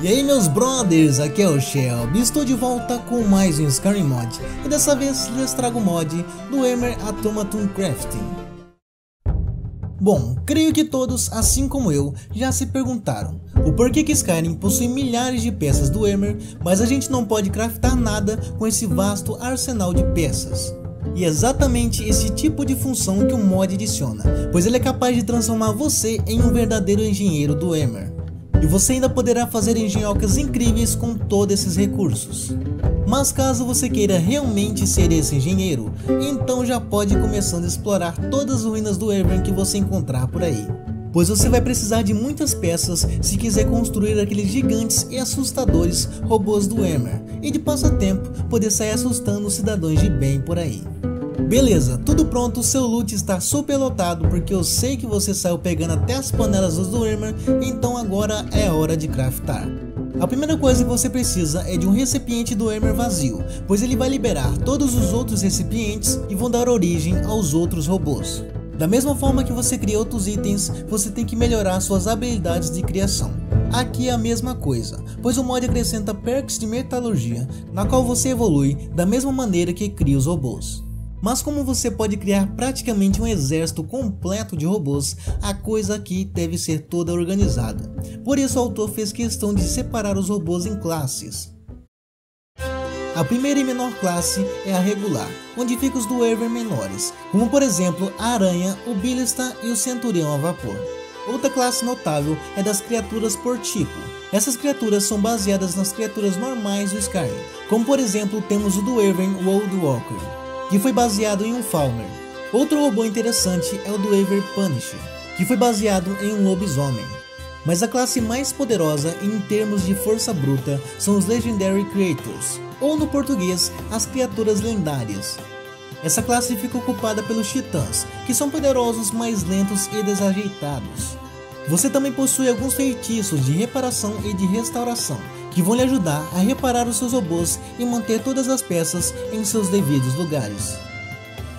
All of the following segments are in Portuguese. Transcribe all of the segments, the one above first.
meus brothers, aqui é o Shelby, estou de volta com mais um Skyrim Mod e dessa vez lhes trago o mod do Emer Automaton Crafting. Bom, creio que todos, assim como eu, já se perguntaram o porquê que Skyrim possui milhares de peças do Emer, mas a gente não pode craftar nada com esse vasto arsenal de peças. E é exatamente esse tipo de função que o mod adiciona, pois ele é capaz de transformar você em um verdadeiro engenheiro do Emer. E você ainda poderá fazer engenhocas incríveis com todos esses recursos. Mas caso você queira realmente ser esse engenheiro, então já pode ir começando a explorar todas as ruínas do Evern que você encontrar por aí. Pois você vai precisar de muitas peças se quiser construir aqueles gigantes e assustadores robôs do Emer, e de passatempo poder sair assustando os cidadãos de bem por aí. Beleza, tudo pronto, seu loot está super lotado porque eu sei que você saiu pegando até as panelas dos Dwemer, então agora é hora de craftar. A primeira coisa que você precisa é de um recipiente do Emer vazio, pois ele vai liberar todos os outros recipientes e vão dar origem aos outros robôs. Da mesma forma que você cria outros itens, você tem que melhorar suas habilidades de criação. Aqui é a mesma coisa, pois o mod acrescenta perks de metalurgia, na qual você evolui da mesma maneira que cria os robôs. Mas como você pode criar praticamente um exército completo de robôs, a coisa aqui deve ser toda organizada. Por isso o autor fez questão de separar os robôs em classes. A primeira e menor classe é a regular, onde fica os Dwever menores, como por exemplo a aranha, o Billista e o centurião a vapor. Outra classe notável é das criaturas por tipo. Essas criaturas são baseadas nas criaturas normais do Skyrim, como por exemplo temos o Dweven World Walker, que foi baseado em um Falmer. Outro robô interessante é o do Ever Punisher, que foi baseado em um lobisomem. Mas a classe mais poderosa em termos de força bruta são os Legendary Creators, ou no português, as criaturas lendárias. Essa classe fica ocupada pelos titãs, que são poderosos, mais lentos e desajeitados. Você também possui alguns feitiços de reparação e de restauração, que vão lhe ajudar a reparar os seus robôs e manter todas as peças em seus devidos lugares.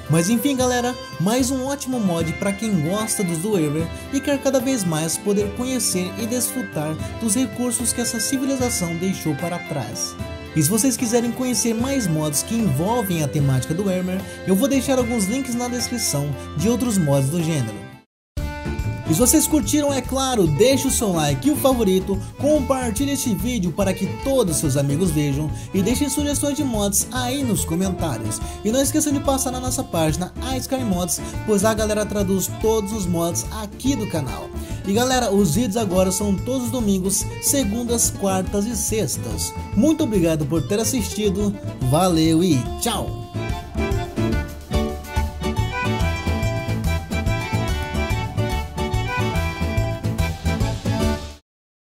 Mas enfim galera, mais um ótimo mod para quem gosta dos Dwever e quer cada vez mais poder conhecer e desfrutar dos recursos que essa civilização deixou para trás. E se vocês quiserem conhecer mais mods que envolvem a temática do Emer, eu vou deixar alguns links na descrição de outros mods do gênero. E se vocês curtiram, é claro, deixe o seu like e o favorito, compartilhe este vídeo para que todos seus amigos vejam e deixem sugestões de mods aí nos comentários. E não esqueçam de passar na nossa página a Sky Mods, pois a galera traduz todos os mods aqui do canal. E galera, os vídeos agora são todos os domingos, segundas, quartas e sextas. Muito obrigado por ter assistido, valeu e tchau!